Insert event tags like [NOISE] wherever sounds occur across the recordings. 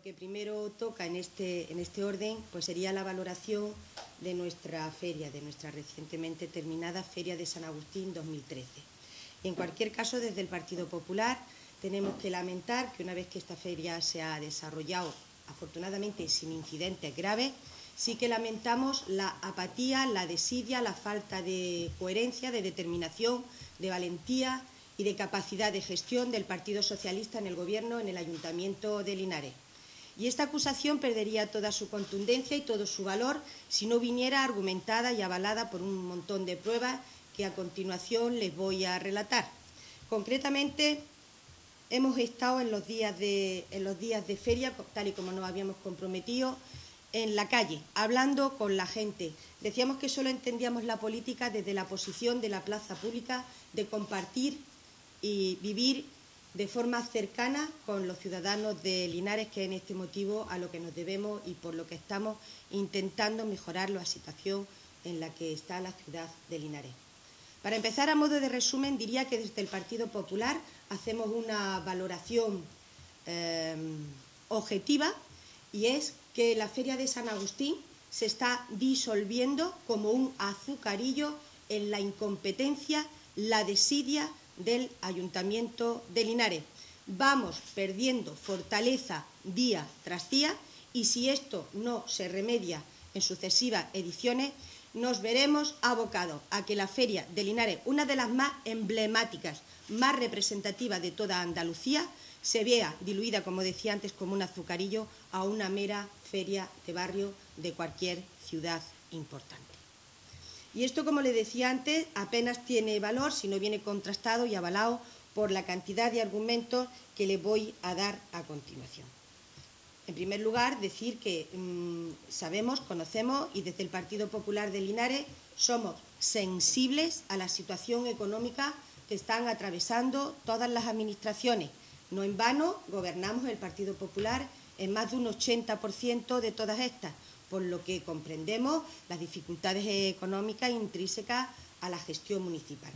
lo que primero toca en este, en este orden pues sería la valoración de nuestra feria, de nuestra recientemente terminada Feria de San Agustín 2013. Y en cualquier caso, desde el Partido Popular tenemos que lamentar que una vez que esta feria se ha desarrollado, afortunadamente sin incidentes graves, sí que lamentamos la apatía, la desidia, la falta de coherencia, de determinación, de valentía y de capacidad de gestión del Partido Socialista en el Gobierno, en el Ayuntamiento de Linares. Y esta acusación perdería toda su contundencia y todo su valor si no viniera argumentada y avalada por un montón de pruebas que a continuación les voy a relatar. Concretamente, hemos estado en los días de, en los días de feria, tal y como nos habíamos comprometido, en la calle, hablando con la gente. Decíamos que solo entendíamos la política desde la posición de la plaza pública, de compartir y vivir de forma cercana con los ciudadanos de Linares, que en este motivo a lo que nos debemos y por lo que estamos intentando mejorar la situación en la que está la ciudad de Linares. Para empezar, a modo de resumen, diría que desde el Partido Popular hacemos una valoración eh, objetiva y es que la Feria de San Agustín se está disolviendo como un azucarillo en la incompetencia, la desidia del Ayuntamiento de Linares. Vamos perdiendo fortaleza día tras día y si esto no se remedia en sucesivas ediciones, nos veremos abocados a que la Feria de Linares, una de las más emblemáticas, más representativas de toda Andalucía, se vea diluida, como decía antes, como un azucarillo a una mera feria de barrio de cualquier ciudad importante. Y esto, como le decía antes, apenas tiene valor si no viene contrastado y avalado por la cantidad de argumentos que le voy a dar a continuación. En primer lugar, decir que mmm, sabemos, conocemos y desde el Partido Popular de Linares somos sensibles a la situación económica que están atravesando todas las administraciones. No en vano gobernamos el Partido Popular en más de un 80% de todas estas, por lo que comprendemos las dificultades económicas intrínsecas a la gestión municipal.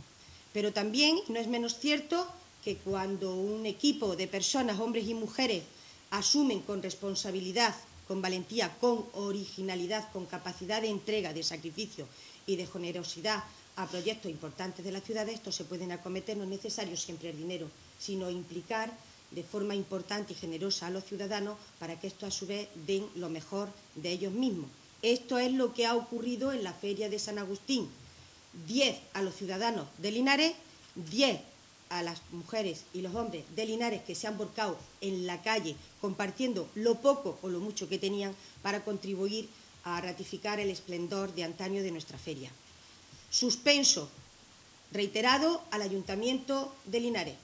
Pero también, no es menos cierto, que cuando un equipo de personas, hombres y mujeres, asumen con responsabilidad, con valentía, con originalidad, con capacidad de entrega, de sacrificio y de generosidad a proyectos importantes de la ciudad, estos se pueden acometer, no es necesario siempre el dinero, sino implicar de forma importante y generosa a los ciudadanos para que esto a su vez den lo mejor de ellos mismos. Esto es lo que ha ocurrido en la Feria de San Agustín. Diez a los ciudadanos de Linares, diez a las mujeres y los hombres de Linares que se han volcado en la calle compartiendo lo poco o lo mucho que tenían para contribuir a ratificar el esplendor de antaño de nuestra feria. Suspenso reiterado al Ayuntamiento de Linares.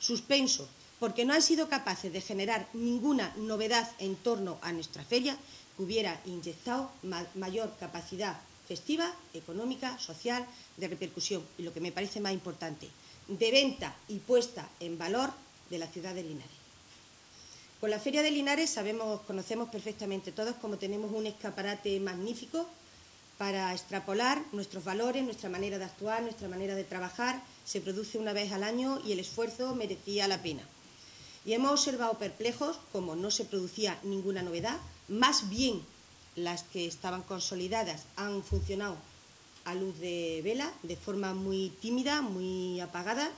Suspenso porque no han sido capaces de generar ninguna novedad en torno a nuestra feria que hubiera inyectado ma mayor capacidad festiva, económica, social, de repercusión y lo que me parece más importante, de venta y puesta en valor de la ciudad de Linares. Con la Feria de Linares sabemos, conocemos perfectamente todos cómo tenemos un escaparate magnífico para extrapolar nuestros valores, nuestra manera de actuar, nuestra manera de trabajar. Se produce una vez al año y el esfuerzo merecía la pena. Y hemos observado perplejos como no se producía ninguna novedad, más bien las que estaban consolidadas han funcionado a luz de vela, de forma muy tímida, muy apagada,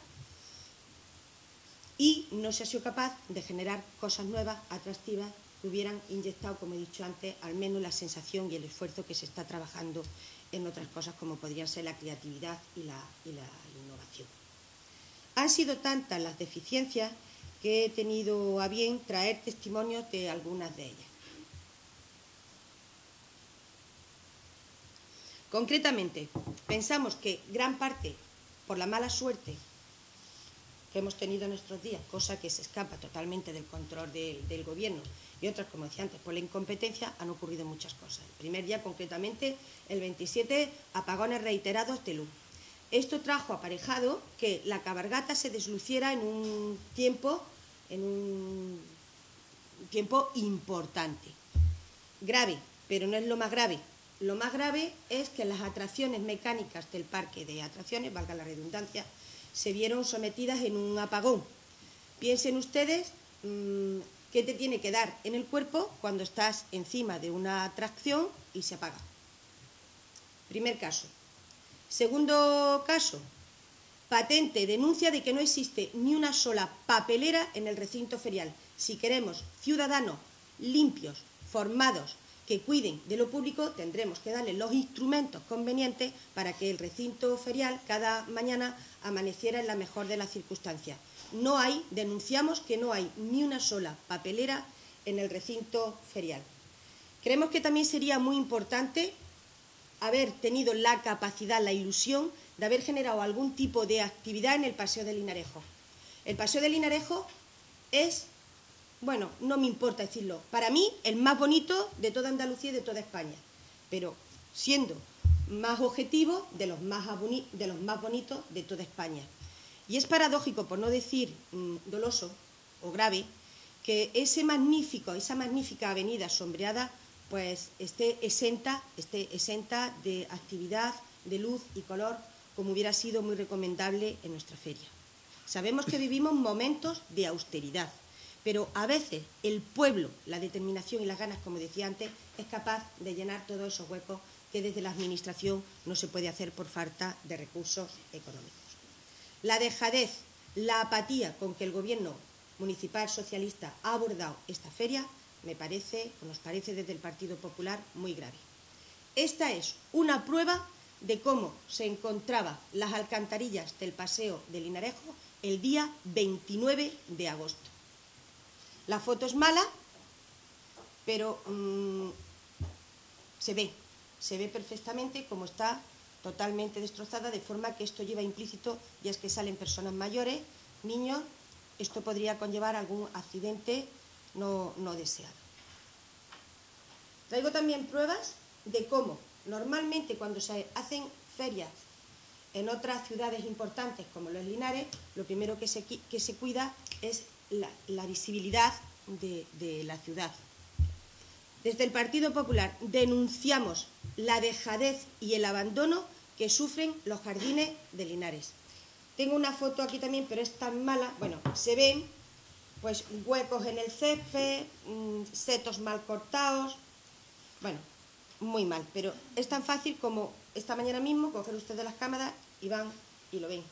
y no se ha sido capaz de generar cosas nuevas, atractivas, que hubieran inyectado, como he dicho antes, al menos la sensación y el esfuerzo que se está trabajando en otras cosas como podrían ser la creatividad y la, y la innovación. Han sido tantas las deficiencias que he tenido a bien traer testimonios de algunas de ellas. Concretamente, pensamos que gran parte, por la mala suerte que hemos tenido en nuestros días, cosa que se escapa totalmente del control de, del gobierno, y otras, como decía antes, por la incompetencia, han ocurrido muchas cosas. El primer día, concretamente, el 27, apagones reiterados de luz. Esto trajo aparejado que la cabargata se desluciera en un tiempo, en un tiempo importante. Grave, pero no es lo más grave. Lo más grave es que las atracciones mecánicas del parque de atracciones, valga la redundancia, se vieron sometidas en un apagón. Piensen ustedes mmm, ¿Qué te tiene que dar en el cuerpo cuando estás encima de una atracción y se apaga? Primer caso. Segundo caso, patente denuncia de que no existe ni una sola papelera en el recinto ferial. Si queremos ciudadanos limpios, formados, que cuiden de lo público, tendremos que darles los instrumentos convenientes para que el recinto ferial cada mañana amaneciera en la mejor de las circunstancias. No hay, denunciamos que no hay ni una sola papelera en el recinto ferial. Creemos que también sería muy importante haber tenido la capacidad, la ilusión de haber generado algún tipo de actividad en el Paseo del Linarejo. El Paseo del Linarejo es bueno, no me importa decirlo, para mí el más bonito de toda Andalucía y de toda España, pero siendo más objetivo de los más, de los más bonitos de toda España. Y es paradójico, por no decir mm, doloso o grave, que ese magnífico, esa magnífica avenida sombreada pues esté exenta, esté exenta de actividad, de luz y color, como hubiera sido muy recomendable en nuestra feria. Sabemos que vivimos momentos de austeridad, pero a veces el pueblo, la determinación y las ganas, como decía antes, es capaz de llenar todos esos huecos que desde la Administración no se puede hacer por falta de recursos económicos. La dejadez, la apatía con que el Gobierno municipal socialista ha abordado esta feria me parece, o nos parece desde el Partido Popular, muy grave. Esta es una prueba de cómo se encontraban las alcantarillas del Paseo del Linarejo el día 29 de agosto. La foto es mala, pero mm, se ve, se ve perfectamente como está totalmente destrozada, de forma que esto lleva implícito, ya es que salen personas mayores, niños, esto podría conllevar algún accidente no, no deseado. Traigo también pruebas de cómo normalmente cuando se hacen ferias en otras ciudades importantes como los Linares, lo primero que se, que se cuida es la, visibilidad de, de la ciudad. Desde el Partido Popular denunciamos la dejadez y el abandono que sufren los jardines de Linares. Tengo una foto aquí también, pero es tan mala. Bueno, se ven pues huecos en el césped, mm, setos mal cortados. Bueno, muy mal, pero es tan fácil como esta mañana mismo coger ustedes las cámaras y van y lo ven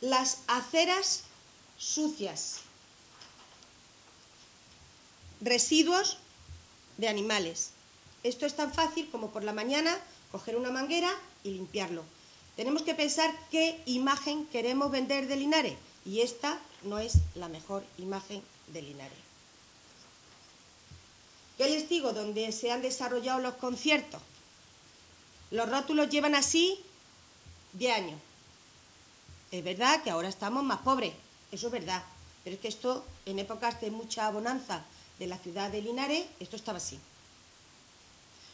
las aceras sucias, residuos de animales. Esto es tan fácil como por la mañana coger una manguera y limpiarlo. Tenemos que pensar qué imagen queremos vender de Linares y esta no es la mejor imagen de Linares. ¿Qué les digo? Donde se han desarrollado los conciertos. Los rótulos llevan así de años. Es verdad que ahora estamos más pobres, eso es verdad, pero es que esto, en épocas de mucha bonanza de la ciudad de Linares, esto estaba así.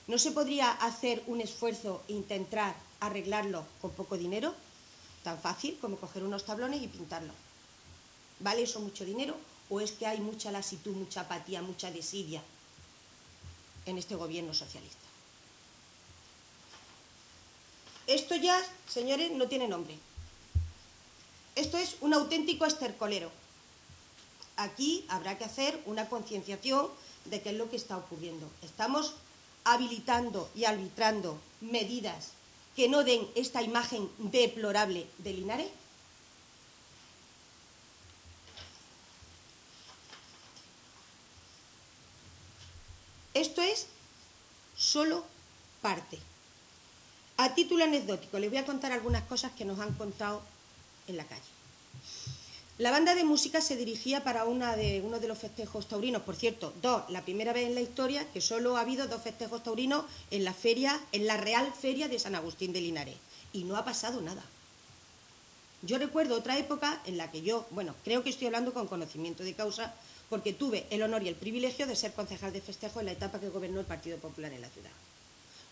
¿No se podría hacer un esfuerzo e intentar arreglarlo con poco dinero? Tan fácil como coger unos tablones y pintarlo. ¿Vale eso mucho dinero? ¿O es que hay mucha lasitud, mucha apatía, mucha desidia en este gobierno socialista? Esto ya, señores, no tiene nombre. Esto es un auténtico estercolero. Aquí habrá que hacer una concienciación de qué es lo que está ocurriendo. Estamos habilitando y arbitrando medidas que no den esta imagen deplorable de Linares. Esto es solo parte. A título anecdótico, les voy a contar algunas cosas que nos han contado en la calle. La banda de música se dirigía para uno de los festejos taurinos, por cierto, dos, la primera vez en la historia que solo ha habido dos festejos taurinos en la feria, en la Real Feria de San Agustín de Linares, y no ha pasado nada. Yo recuerdo otra época en la que yo, bueno, creo que estoy hablando con conocimiento de causa, porque tuve el honor y el privilegio de ser concejal de festejo en la etapa que gobernó el Partido Popular en la ciudad.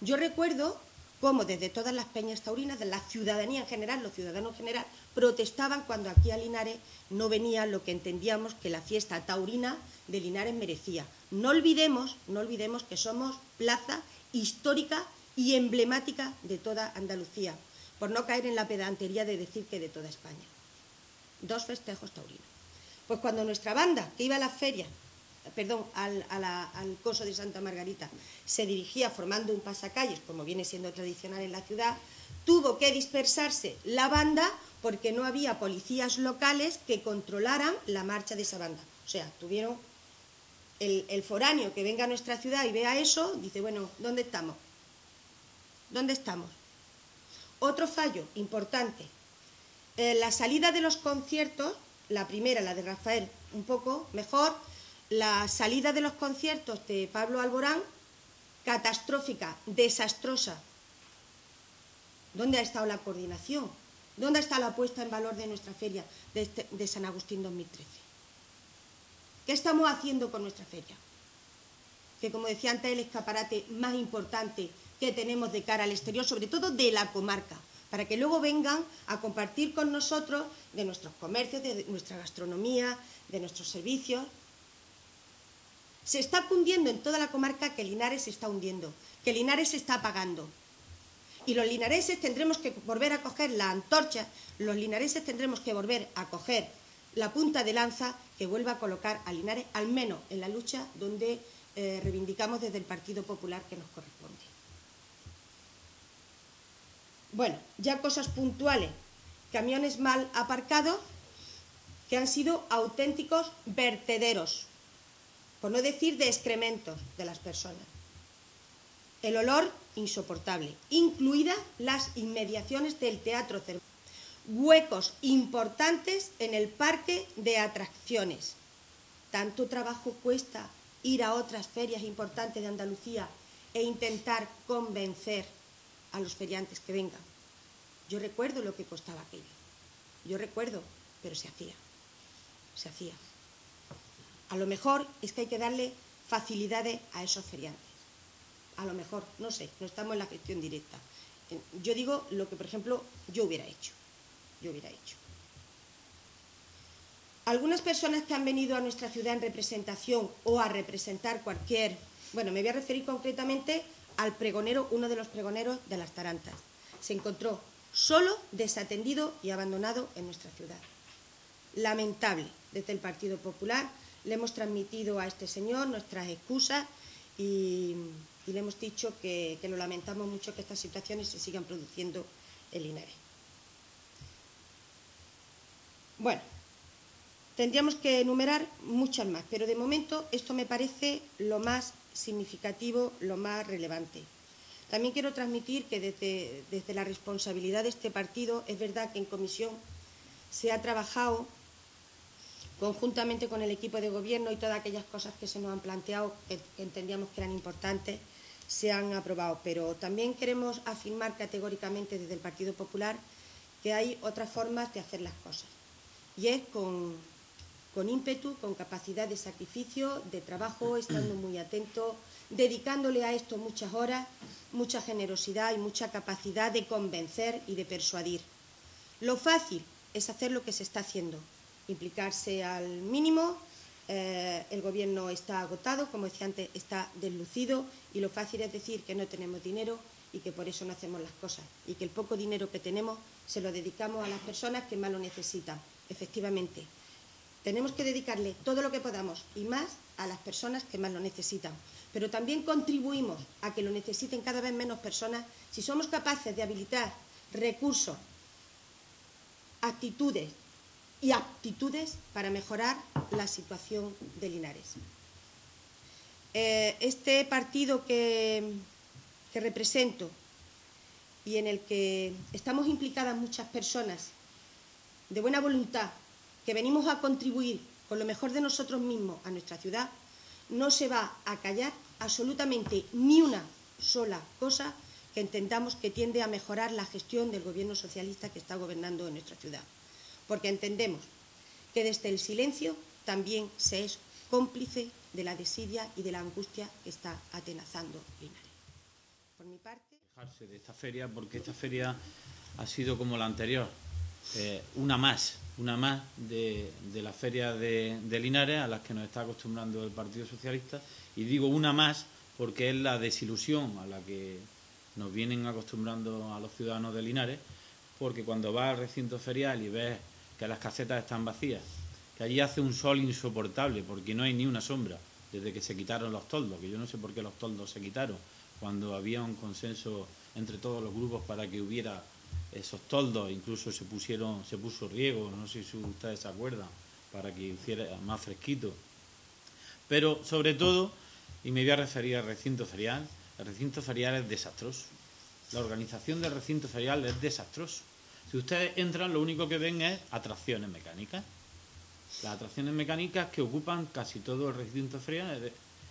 Yo recuerdo como desde todas las peñas taurinas, de la ciudadanía en general, los ciudadanos en general, protestaban cuando aquí a Linares no venía lo que entendíamos que la fiesta taurina de Linares merecía. No olvidemos, no olvidemos que somos plaza histórica y emblemática de toda Andalucía, por no caer en la pedantería de decir que de toda España. Dos festejos taurinos. Pues cuando nuestra banda, que iba a la feria, perdón, al, al coso de Santa Margarita, se dirigía formando un pasacalles, como viene siendo tradicional en la ciudad, tuvo que dispersarse la banda porque no había policías locales que controlaran la marcha de esa banda. O sea, tuvieron el, foráneo que venga a nuestra ciudad y vea eso, dice, bueno, ¿dónde estamos? ¿Dónde estamos? Otro fallo importante. Eh, la salida de los conciertos, la primera, la de Rafael, un poco mejor, la salida de los conciertos de Pablo Alborán, catastrófica, desastrosa. ¿Dónde ha estado la coordinación? ¿Dónde está la puesta en valor de nuestra feria de, este, de San Agustín 2013? ¿Qué estamos haciendo con nuestra feria? Que como decía antes, el escaparate más importante que tenemos de cara al exterior, sobre todo de la comarca, para que luego vengan a compartir con nosotros de nuestros comercios, de nuestra gastronomía, de nuestros servicios. Se está cundiendo en toda la comarca que Linares se está hundiendo, que Linares se está apagando. Y los linareses tendremos que volver a coger la antorcha, los linareses tendremos que volver a coger la punta de lanza que vuelva a colocar a Linares, al menos en la lucha donde eh, reivindicamos desde el Partido Popular que nos corresponde. Bueno, ya cosas puntuales. Camiones mal aparcados que han sido auténticos vertederos, por no decir de excrementos de las personas. El olor insoportable, incluidas las inmediaciones del Teatro Cervantes huecos importantes en el parque de atracciones. Tanto trabajo cuesta ir a otras ferias importantes de Andalucía e intentar convencer a los feriantes que vengan. Yo recuerdo lo que costaba aquello. Yo recuerdo, pero se hacía. Se hacía. A lo mejor es que hay que darle facilidades a esos feriantes. A lo mejor, no sé, no estamos en la gestión directa. Yo digo lo que, por ejemplo, yo hubiera hecho yo hubiera hecho. Algunas personas que han venido a nuestra ciudad en representación o a representar cualquier... Bueno, me voy a referir concretamente al pregonero, uno de los pregoneros de las Tarantas. Se encontró solo, desatendido y abandonado en nuestra ciudad. Lamentable. Desde el Partido Popular le hemos transmitido a este señor nuestras excusas y, le hemos dicho que, lo lamentamos mucho que estas situaciones se sigan produciendo en Linares. Bueno, tendríamos que enumerar muchas más, pero de momento esto me parece lo más significativo, lo más relevante. También quiero transmitir que desde, la responsabilidad de este partido es verdad que en comisión se ha trabajado conjuntamente con el equipo de gobierno y todas aquellas cosas que se nos han planteado, que, que entendíamos que eran importantes, se han aprobado. Pero también queremos afirmar categóricamente desde el Partido Popular que hay otras formas de hacer las cosas y es con, ímpetu, con capacidad de sacrificio, de trabajo, [CLEARS THROAT] estando muy atento, dedicándole a esto muchas horas, mucha generosidad y mucha capacidad de convencer y de persuadir. Lo fácil es hacer lo que se está haciendo, implicarse al mínimo, eh, el gobierno está agotado, como decía antes, está deslucido y lo fácil es decir que no tenemos dinero y que por eso no hacemos las cosas y que el poco dinero que tenemos se lo dedicamos a las personas que más lo necesitan efectivamente. Tenemos que dedicarle todo lo que podamos y más a las personas que más lo necesitan. Pero también contribuimos a que lo necesiten cada vez menos personas si somos capaces de habilitar recursos, actitudes y aptitudes para mejorar la situación de Linares. Eh, este partido que, que represento y en el que estamos implicadas muchas personas de buena voluntad, que venimos a contribuir con lo mejor de nosotros mismos a nuestra ciudad, no se va a callar absolutamente ni una sola cosa que entendamos que tiende a mejorar la gestión del gobierno socialista que está gobernando en nuestra ciudad. Porque entendemos que desde el silencio también se es cómplice de la desidia y de la angustia que está atenazando Linares. Por mi parte. de esta feria porque esta feria ha sido como la anterior, eh, una más, una más de, la feria de, Linares a las que nos está acostumbrando el Partido Socialista. Y digo una más porque es la desilusión a la que nos vienen acostumbrando a los ciudadanos de Linares, porque cuando vas al recinto ferial y ves que las casetas están vacías, que allí hace un sol insoportable porque no hay ni una sombra desde que se quitaron los toldos, que yo no sé por qué los toldos se quitaron, cuando había un consenso entre todos los grupos para que hubiera esos toldos, incluso se pusieron, se puso riego, no sé si ustedes se acuerdan, para que hiciera más fresquito. Pero sobre todo, y me voy a referir al recinto ferial, el recinto ferial es desastroso. La organización del recinto ferial es desastroso. Si ustedes entran, lo único que ven es atracciones mecánicas. Las atracciones mecánicas que ocupan casi todo el recinto ferial.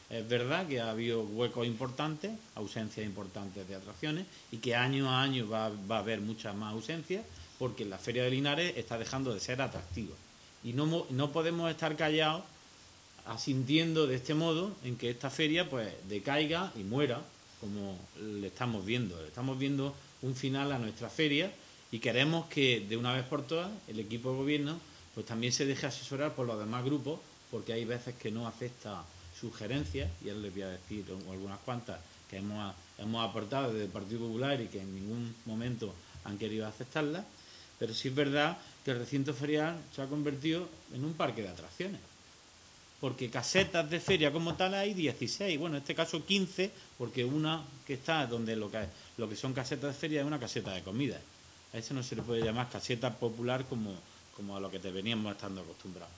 Es verdad que ha habido huecos importantes, ausencias importantes de atracciones, y que año a año va, va a haber muchas más ausencias, porque la Feria de Linares está dejando de ser atractiva. Y no, no podemos estar callados asintiendo de este modo en que esta feria pues decaiga y muera, como le estamos viendo. Le estamos viendo un final a nuestra feria y queremos que de una vez por todas el equipo de gobierno pues también se deje asesorar por los demás grupos, porque hay veces que no acepta sugerencias, y él les voy a decir algunas cuantas que hemos, hemos aportado desde el Partido Popular y que en ningún momento han querido aceptarlas, pero sí es verdad que el recinto ferial se ha convertido en un parque de atracciones. Porque casetas de feria como tal hay 16, bueno, en este caso 15, porque una que está donde lo que, lo que son casetas de feria es una caseta de comida. A eso no se le puede llamar caseta popular como, como a lo que te veníamos estando acostumbrados.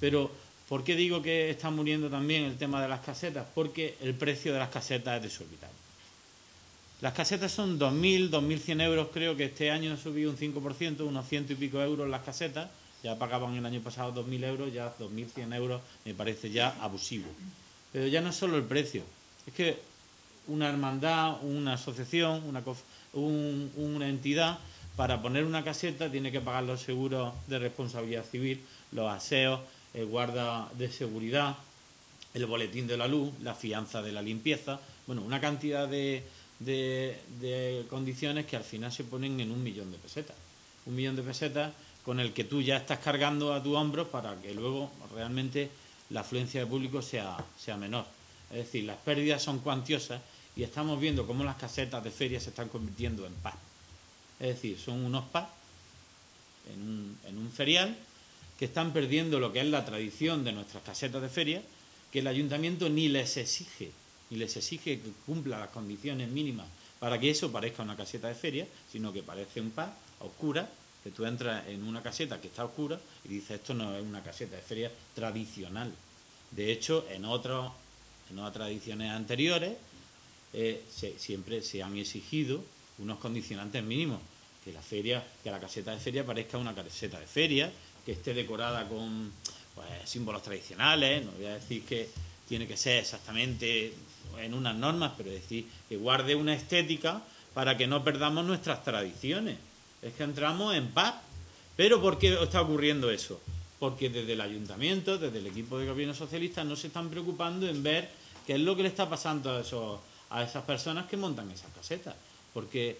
Pero, ¿por qué digo que está muriendo también el tema de las casetas? Porque el precio de las casetas es desorbitado. Las casetas son 2.000, 2.100 euros, creo que este año ha subido un 5%, unos ciento y pico euros las casetas, ya pagaban el año pasado 2.000 euros, ya 2.100 euros me parece ya abusivo. Pero ya no es solo el precio, es que una hermandad, una asociación, una, una entidad, para poner una caseta tiene que pagar los seguros de responsabilidad civil, los aseos, el guarda de seguridad, el boletín de la luz, la fianza de la limpieza, bueno, una cantidad de, condiciones que al final se ponen en un millón de pesetas. Un millón de pesetas con el que tú ya estás cargando a tu hombro para que luego realmente la afluencia de público sea, sea menor. Es decir, las pérdidas son cuantiosas y estamos viendo cómo las casetas de feria se están convirtiendo en paz. Es decir, son unos paz en un, en un ferial que están perdiendo lo que es la tradición de nuestras casetas de feria, que el ayuntamiento ni les exige y les exige que cumpla las condiciones mínimas para que eso parezca una caseta de feria, sino que parece un par oscura, que tú entras en una caseta que está oscura y dices esto no es una caseta de feria tradicional. De hecho, en, otros, en otras tradiciones anteriores eh, siempre se han exigido unos condicionantes mínimos, que la feria, que la caseta de feria parezca una caseta de feria, que esté decorada con pues, símbolos tradicionales, no voy a decir que tiene que ser exactamente en unas normas, pero decir que guarde una estética para que no perdamos nuestras tradiciones. Es que entramos en paz. Pero ¿por qué está ocurriendo eso? Porque desde el ayuntamiento, desde el equipo de gobierno socialista, no se están preocupando en ver qué es lo que le está pasando a, esos, a esas personas que montan esas casetas. Porque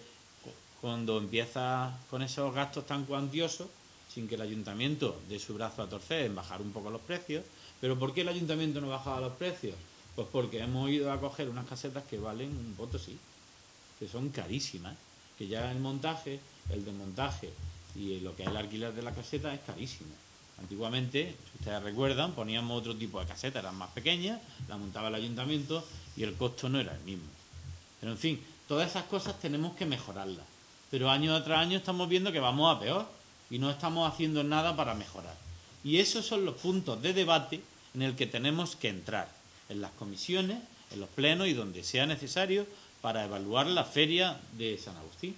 cuando empieza con esos gastos tan cuantiosos, sin que el ayuntamiento dé su brazo a torcer en bajar un poco los precios, pero ¿por qué el ayuntamiento no bajaba los precios? Pues porque hemos ido a coger unas casetas que valen un voto sí, que son carísimas, que ya el montaje, el desmontaje y lo que es el alquiler de la caseta es carísimo. Antiguamente, si ustedes recuerdan, poníamos otro tipo de casetas, eran más pequeñas, la montaba el ayuntamiento y el costo no era el mismo. Pero en fin, todas esas cosas tenemos que mejorarlas. Pero año tras año estamos viendo que vamos a peor y no estamos haciendo nada para mejorar. Y esos son los puntos de debate en el que tenemos que entrar, en las comisiones, en los plenos y donde sea necesario para evaluar la feria de San Agustín,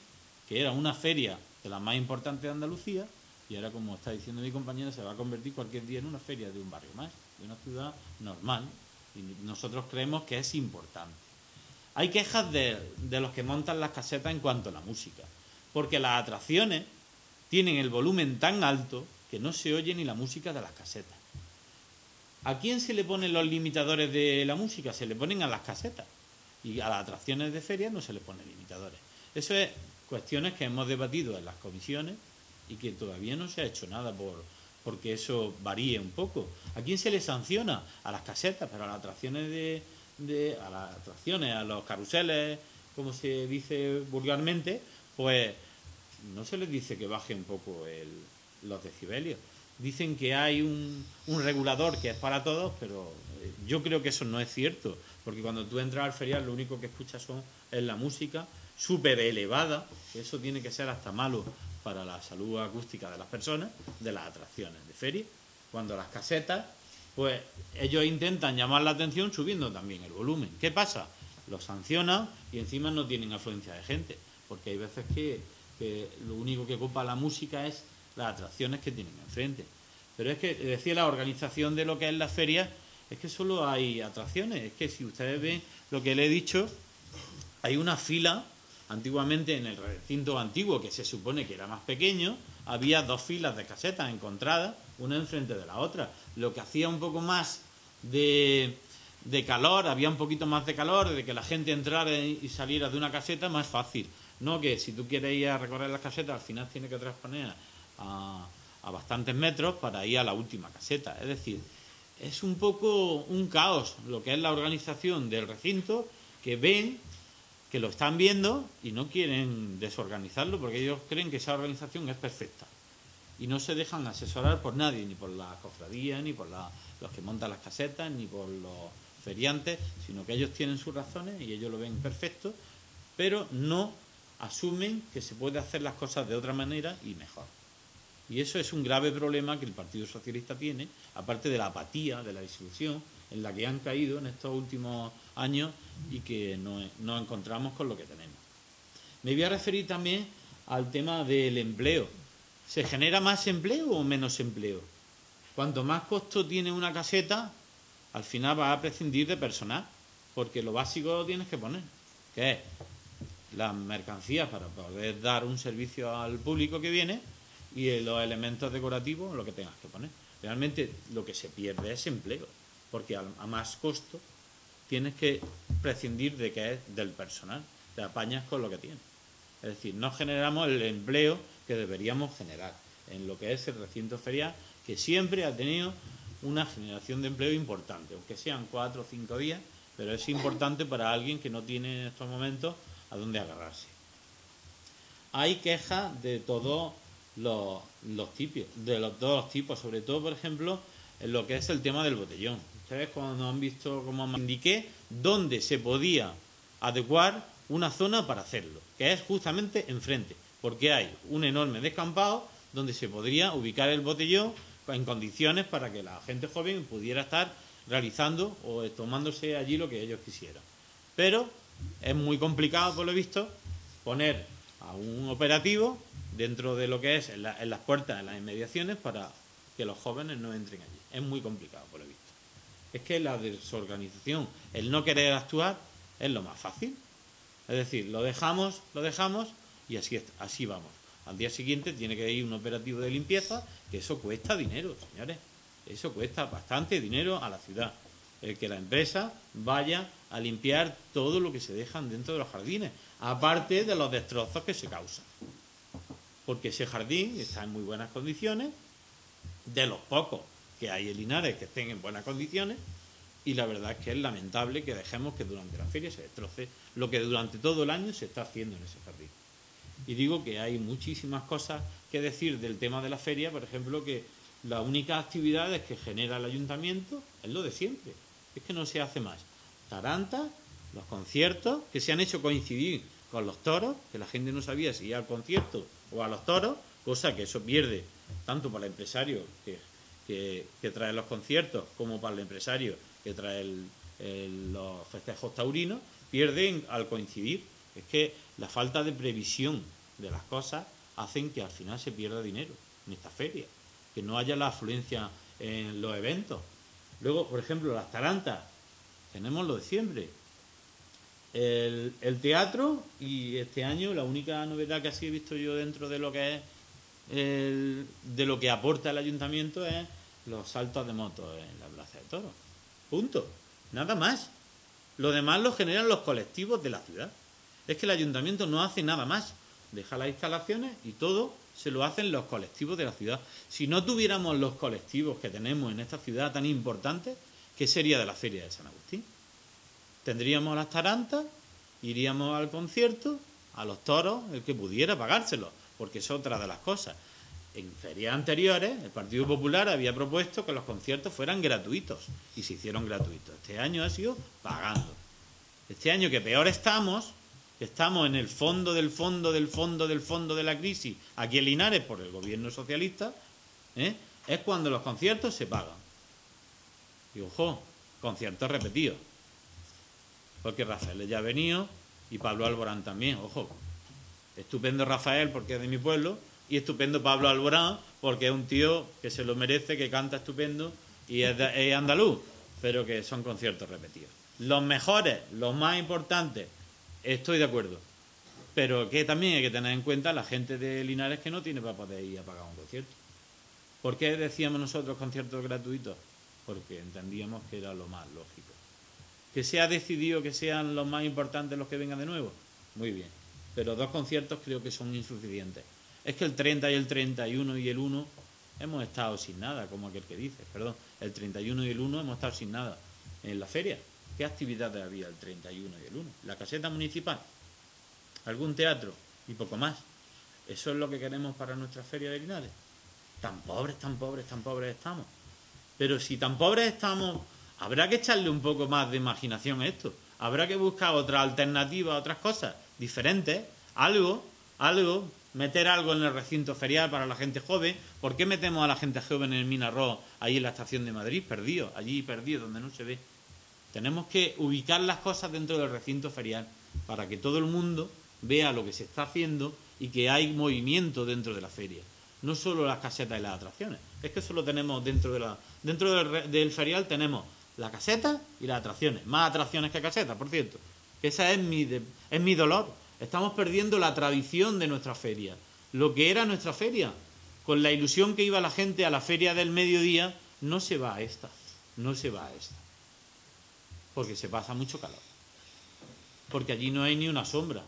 que era una feria de las más importantes de Andalucía y ahora, como está diciendo mi compañera, se va a convertir cualquier día en una feria de un barrio más, de una ciudad normal. Y nosotros creemos que es importante. Hay quejas de, los que montan las casetas en cuanto a la música, porque las atracciones tienen el volumen tan alto que no se oye ni la música de las casetas. ¿A quién se le ponen los limitadores de la música? Se le ponen a las casetas. Y a las atracciones de feria no se le ponen limitadores. Eso es cuestiones que hemos debatido en las comisiones y que todavía no se ha hecho nada por porque eso varíe un poco. ¿A quién se le sanciona? A las casetas, pero a las atracciones de, de a las atracciones, a los caruseles, como se dice vulgarmente, pues no se les dice que baje un poco el, los decibelios. dicen que hay un, regulador que es para todos, pero eh, yo creo que eso no es cierto, porque cuando tú entras al ferial lo único que escuchas son, es la música súper elevada, eso tiene que ser hasta malo para la salud acústica de las personas, de las atracciones de feria, cuando las casetas, pues ellos intentan llamar la atención subiendo también el volumen. ¿Qué pasa? Los sancionan y encima no tienen afluencia de gente, porque hay veces que, lo único que ocupa la música es las atracciones que tienen enfrente. Pero es que, decía la organización de lo que es la feria, es que solo hay atracciones. Es que si ustedes ven lo que le he dicho, hay una fila, antiguamente en el recinto antiguo, que se supone que era más pequeño, había dos filas de casetas encontradas, una enfrente de la otra, lo que hacía un poco más de, calor, había un poquito más de calor, de que la gente entrara y saliera de una caseta más fácil. No que si tú quieres ir a recorrer las casetas, al final tienes que transponer a, bastantes metros para ir a la última caseta. Es decir, es un poco un caos lo que es la organización del recinto, que ven, que lo están viendo y no quieren desorganizarlo porque ellos creen que esa organización es perfecta. Y no se dejan asesorar por nadie, ni por la cofradía, ni por los que montan las casetas, ni por los feriantes, sino que ellos tienen sus razones y ellos lo ven perfecto, pero no asumen que se puede hacer las cosas de otra manera y mejor. Y eso es un grave problema que el Partido Socialista tiene, aparte de la apatía, de la disolución en la que han caído en estos últimos años y que nos, encontramos con lo que tenemos. Me voy a referir también al tema del empleo. ¿Se genera más empleo o menos empleo? Cuanto más costo tiene una caseta, al final va a prescindir de personal, porque lo básico lo tienes que poner, que es las mercancías para poder dar un servicio al público que viene y los elementos decorativos lo que tengas que poner. Realmente lo que se pierde es empleo, porque a, más costo tienes que prescindir de que es del personal, te apañas con lo que tienes. Es decir, no generamos el empleo que deberíamos generar en lo que es el recinto ferial, que siempre ha tenido una generación de empleo importante, aunque sean cuatro o cinco días, pero es importante para alguien que no tiene en estos momentos a dónde agarrarse. Hay quejas de todo los, tipos, de los dos tipos, sobre todo, por ejemplo, en lo que es el tema del botellón. Ustedes cuando han visto, como indiqué, dónde se podía adecuar una zona para hacerlo, que es justamente enfrente, porque hay un enorme descampado donde se podría ubicar el botellón en condiciones para que la gente joven pudiera estar realizando o tomándose allí lo que ellos quisieran. Pero es muy complicado, por lo visto, poner a un operativo dentro de lo que es en, las puertas, en las inmediaciones, para que los jóvenes no entren allí. Es muy complicado, por lo visto. Es que la desorganización, el no querer actuar, es lo más fácil. Es decir, lo dejamos, lo dejamos y así, así vamos. Al día siguiente tiene que ir un operativo de limpieza, que eso cuesta dinero, señores. Eso cuesta bastante dinero a la ciudad. El que la empresa vaya a limpiar todo lo que se dejan dentro de los jardines, aparte de los destrozos que se causan porque ese jardín está en muy buenas condiciones, de los pocos que hay en Linares que estén en buenas condiciones, y la verdad es que es lamentable que dejemos que durante la feria se destroce lo que durante todo el año se está haciendo en ese jardín. Y digo que hay muchísimas cosas que decir del tema de la feria, por ejemplo, que las únicas actividades que genera el ayuntamiento es lo de siempre, es que no se hace más. Taranta, los conciertos, que se han hecho coincidir con los toros, que la gente no sabía si iba al concierto o a los toros, cosa que eso pierde tanto para el empresario que, trae los conciertos como para el empresario que trae los festejos taurinos, pierden al coincidir. Es que la falta de previsión de las cosas hacen que al final se pierda dinero en esta feria, que no haya la afluencia en los eventos. Luego, por ejemplo, las tarantas, tenemos lo de siempre, el, teatro y este año la única novedad que así he visto yo dentro de lo que es de lo que aporta el ayuntamiento es los saltos de moto en la plaza de toros. Punto. Nada más. Lo demás lo generan los colectivos de la ciudad. Es que el ayuntamiento no hace nada más. Deja las instalaciones y todo se lo hacen los colectivos de la ciudad. Si no tuviéramos los colectivos que tenemos en esta ciudad tan importante, ¿qué sería de la feria de San Agustín? tendríamos las tarantas, iríamos al concierto, a los toros, el que pudiera pagárselo, porque es otra de las cosas. En ferias anteriores el Partido Popular había propuesto que los conciertos fueran gratuitos y se hicieron gratuitos. Este año ha sido pagando. Este año que peor estamos, estamos en el fondo del fondo del fondo del fondo de la crisis aquí en Linares por el gobierno socialista, ¿eh? es cuando los conciertos se pagan. Y ojo, conciertos repetidos. Porque Rafael ya ha venido y Pablo Alborán también, ojo. Estupendo Rafael porque es de mi pueblo y estupendo Pablo Alborán porque es un tío que se lo merece, que canta estupendo y es, es andaluz, pero que son conciertos repetidos. Los mejores, los más importantes, estoy de acuerdo. Pero que también hay que tener en cuenta la gente de Linares que no tiene para poder ir a pagar un concierto. ¿Por qué decíamos nosotros conciertos gratuitos? Porque entendíamos que era lo más lógico. ¿Que se ha decidido que sean los más importantes los que vengan de nuevo? Muy bien. Pero dos conciertos creo que son insuficientes. Es que el 30 y el 31 y el 1 hemos estado sin nada, como aquel que dice. Perdón, el 31 y el 1 hemos estado sin nada en la feria. ¿Qué actividades había el 31 y el 1? La caseta municipal, algún teatro y poco más. Eso es lo que queremos para nuestra feria de Linares. Tan pobres, tan pobres, tan pobres estamos. Pero si tan pobres estamos, habrá que echarle un poco más de imaginación a esto. Habrá que buscar otra alternativa, otras cosas diferentes, algo, algo, meter algo en el recinto ferial para la gente joven. ¿Por qué metemos a la gente joven en el Minarro, ahí en la estación de Madrid, perdido, allí perdido, donde no se ve? Tenemos que ubicar las cosas dentro del recinto ferial para que todo el mundo vea lo que se está haciendo y que hay movimiento dentro de la feria. No solo las casetas y las atracciones. Es que solo tenemos dentro de la dentro del, ferial tenemos la caseta y las atracciones. Más atracciones que casetas, por cierto. Esa es mi, es mi dolor. Estamos perdiendo la tradición de nuestra feria. Lo que era nuestra feria. Con la ilusión que iba la gente a la feria del mediodía, no se va a esta. No se va a esta. Porque se pasa mucho calor. Porque allí no hay ni una sombra.